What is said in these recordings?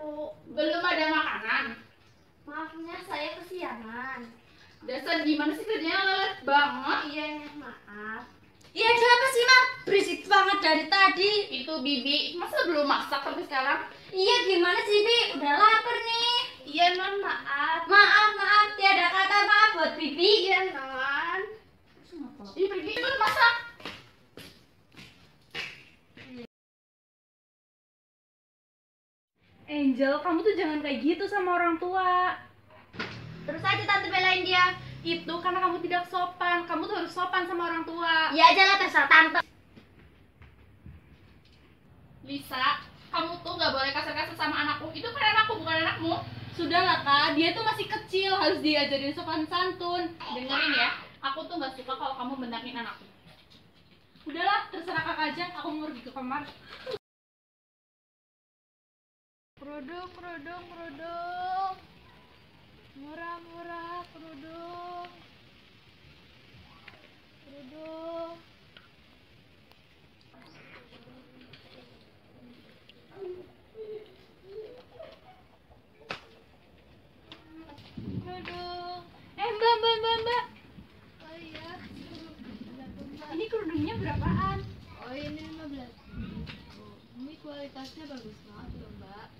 nyapu. Belum ada makanan. Maafnya saya kesiangan. Dasar gimana sih kerjanya lelet banget? Iya, maaf. Iya ada apa sih mak? Berisik banget dari tadi. Itu Bibi, masa belum masak sampai sekarang? Iya gimana sih Bi? Udah lapar nih. Iya, Non, maaf. Maaf maaf tiada kata maaf buat Bibi. Iya, Non. Ih, pergi ikut masak. Angel, kamu tuh jangan kayak gitu sama orang tua. Terus aja tante belain dia. Itu karena kamu tidak sopan. Kamu tuh harus sopan sama orang tua. Iya aja lah terserah tante. Lisa, kamu tuh gak boleh kasar-kasar sama anakku. Itu kan anakku, bukan anakmu. Sudah lah kak, dia tuh masih kecil, harus diajarin sopan santun. Dengerin ya, aku tuh gak suka kalau kamu benakin anakku. Udahlah, terserah kakak aja. Aku mau pergi ke kamar. Kerudung, kerudung, kerudung. Murah-murah kerudung. Kerudung. Kerudung. Eh mbak, mbak, mbak, mbak. Oh iya. Ini kerudungnya berapaan? Oh ini 15 Ini kualitasnya bagus banget loh mbak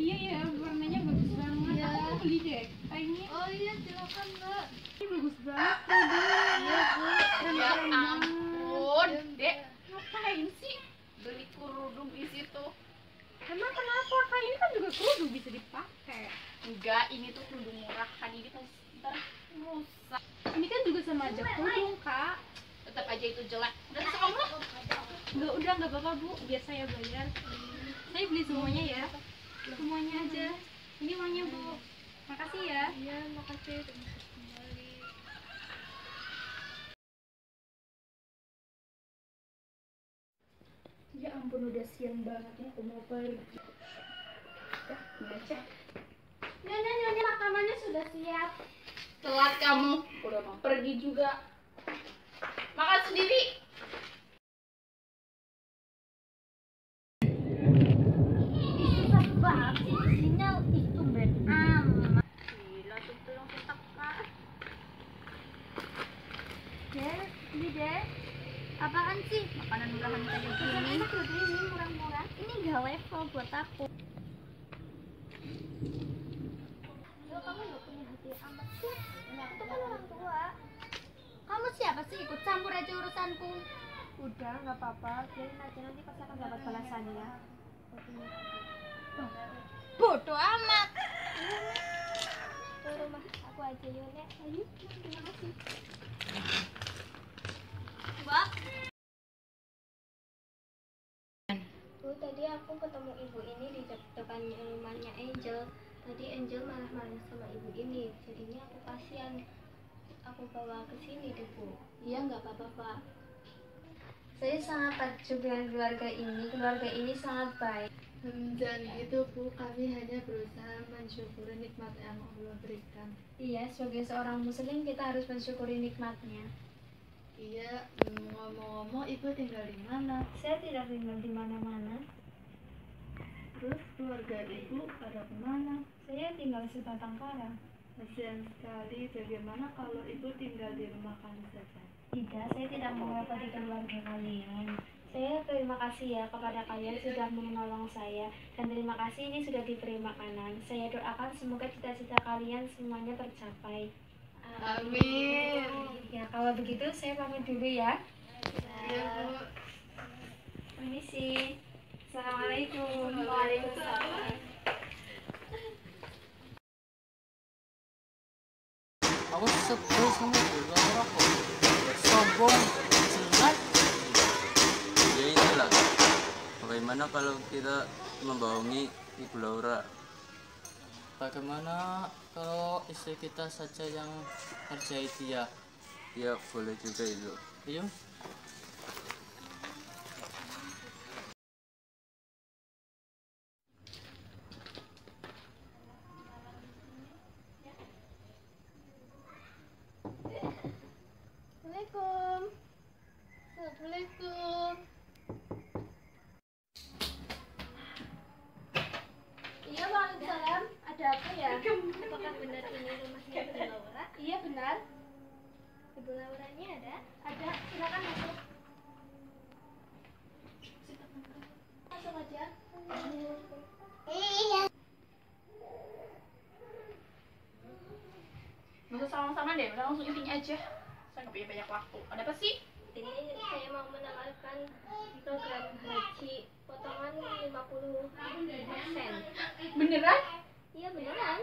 Iya ya, warnanya bagus banget. Iya. Aku mau beli deh. Kayak ini, Oh iya silakan mbak ini bagus banget. Ya ampun, dek, ngapain sih beli kerudung di situ? Emang kenapa? Kayak ini kan juga kerudung bisa dipakai. Enggak, ini tuh kerudung murah kan ini pas ntar rusak. Ini kan juga sama aja kerudung kak. Tetap aja itu jelek. Udah terserah kamu lah. Enggak, udah nggak apa-apa bu. Biar saya bayar. Saya beli semuanya ya. Semuanya aja. Ini uangnya bu. Makasih ya. Iya makasih kembali Ya ampun udah siang banget ya aku mau pergi. Dah, ini aja. Nyonya nyonya makanannya sudah siap Telat kamu, udah mau pergi juga. Makan sendiri. Susah banget sih sinyal itu ben amat. Gila tuh belum ditekan. Dek, ini dek Apaan sih? Makanan murahan kayak gini? ini murah-murah. Ini gak level buat aku. Kamu gak punya hati amat sih? Itu kan orang tua. Kamu siapa sih? Ikut campur aja urusanku? Udah gak apa-apa. Biarin aja nanti pasti akan dapat balasannya Bodoh amat. Ke rumah aku aja yuk Nek Ayo, terima kasih. Mbak, tadi aku ketemu ibu ini di dep- depan rumahnya Angel. Tadi Angel malah marah sama ibu ini. Jadinya aku kasihan. Aku bawa ke sini deh, Bu. Iya, nggak apa-apa, Pak. Saya sangat takjub dengan keluarga ini. Keluarga ini sangat baik. Hmm, jangan gitu Bu, kami hanya berusaha mensyukuri nikmat yang Allah berikan. Iya, sebagai seorang muslim kita harus mensyukuri nikmatnya. Iya, hmm, ngomong-ngomong Ibu tinggal di mana? Saya tidak tinggal di mana-mana. Terus keluarga Ibu pada ke mana? Saya tinggal sebatang kara. Kasihan sekali, bagaimana kalau Ibu tinggal di rumah kami saja? Tidak, saya tidak merepoti keluarga kalian. Saya terima kasih ya kepada kalian sudah menolong saya dan terima kasih ini sudah diberi makanan. Saya doakan semoga cita-cita kalian semuanya tercapai. Amin. Ya kalau begitu saya pamit dulu ya. Iya Bu. Permisi. Assalamualaikum. Waalaikumsalam. Aku sebel sama dulu rokok. Sombong, jelas. Ya inilah. Bagaimana kalau kita membohongi Ibu Laura? Bagaimana kalau istri kita saja yang kerjai dia? Ya boleh juga itu. Ayo. Udah langsung intinya aja. Saya nggak punya banyak waktu. Ada apa sih? Ini saya mau menawarkan program haji potongan 50 persen. Beneran? Iya beneran.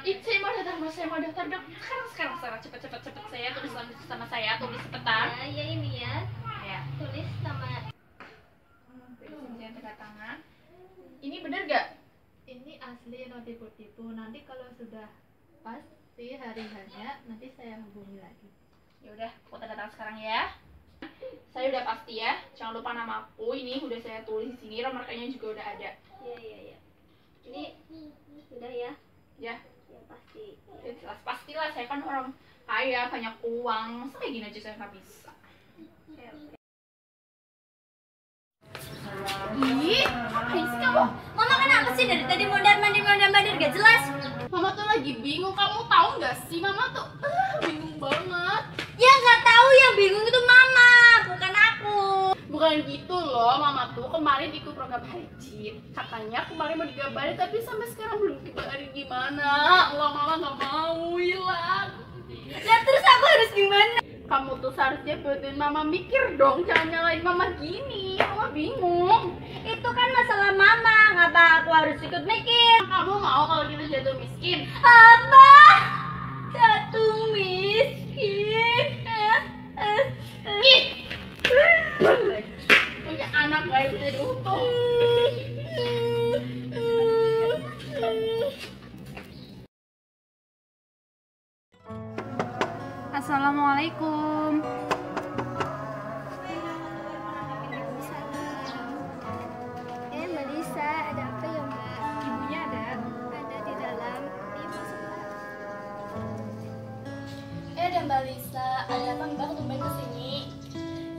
Ih, saya mau daftar, mas. Saya mau daftar. Dok. Sekarang, sekarang, sekarang. Cepet, cepet, cepet. Saya tulis sama saya, tulis cepetan. Nah, ya ini ya. Ya. Tulis sama tanda tangan. Ini bener gak? Ini asli no tipu-tipu. Nanti kalau sudah pasti hari hanya nanti saya hubungi lagi. Ya udah, aku tanda tangan sekarang ya. Saya udah pasti ya. Jangan lupa namaku. Ini udah saya tulis di sini. Nomor rekennya juga udah ada. Iya iya iya. Ini udah ya. Ya. Ya pasti. Ya, jelas pastilah saya kan orang kaya banyak uang masa kayak gini aja saya nggak bisa Ih, kamu? Mama kenapa sih dari tadi mondar mandir mondar mandir gak jelas? Mama tuh lagi bingung, kamu tahu nggak sih? Mama tuh ah, bingung banget. Ya nggak tahu yang bingung itu mama, bukan aku. Bukan gitu loh, Mama tuh kemarin ikut program haji. Katanya kemarin mau digambarin, tapi sampai sekarang belum digambarin gimana. Enggak, Mama nggak mau, hilang. Ya terus aku harus gimana? Kamu tuh seharusnya bantuin Mama mikir dong, jangan nyalain Mama gini. Mama bingung. Itu kan masalah mama, ngapa aku harus ikut mikir? Kamu mau kalau kita jatuh miskin? Apa? Jatuh miskin. Ih! Punya anak gak bisa diuntung. Assalamualaikum. Apa Mbak tumben ke sini?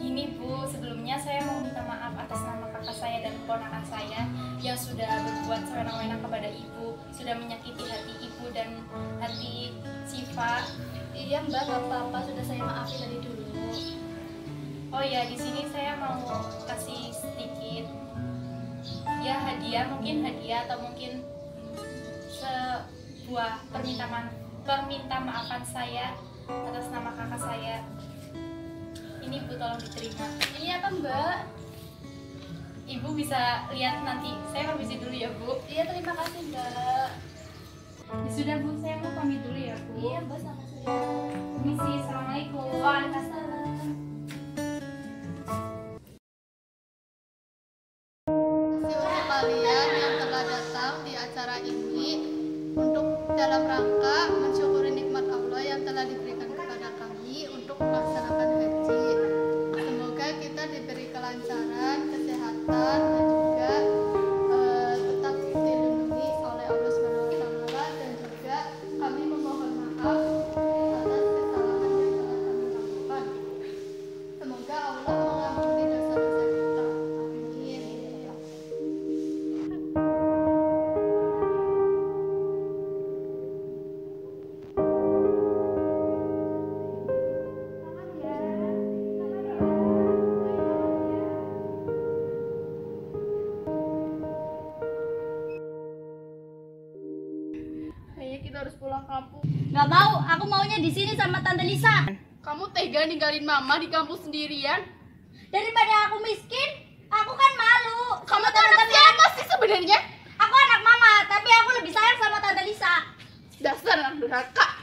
Ini Bu, sebelumnya saya mau minta maaf atas nama kakak saya dan keponakan saya yang sudah berbuat sewenang-wenang kepada Ibu, sudah menyakiti hati Ibu dan hati Siva. Iya mbak, gak apa-apa. Sudah saya maafin dari dulu. Oh ya, di sini saya mau kasih sedikit ya hadiah, mungkin hadiah atau mungkin sebuah permintaan perminta maafan saya atas nama kakak saya. Ini Bu tolong diterima. Ini apa mbak? Ibu bisa lihat nanti. Saya permisi dulu ya Bu. Iya terima kasih mbak. Ya sudah Bu, saya mau pamit dulu ya Bu. Iya mbak sama saya. Permisi, assalamualaikum. Waalaikumsalam. Terima kasih untuk kalian yang telah datang di acara ini untuk dalam rangka mensyukuri harus pulang kampung. Nggak mau, aku maunya di sini sama Tante Lisa. Kamu tega ninggalin Mama di kampus sendirian? Daripada aku miskin, aku kan malu. Kamu tuh anak siapa sih sebenarnya? Aku anak mama, tapi aku lebih sayang sama Tante Lisa. Dasar anak durhaka.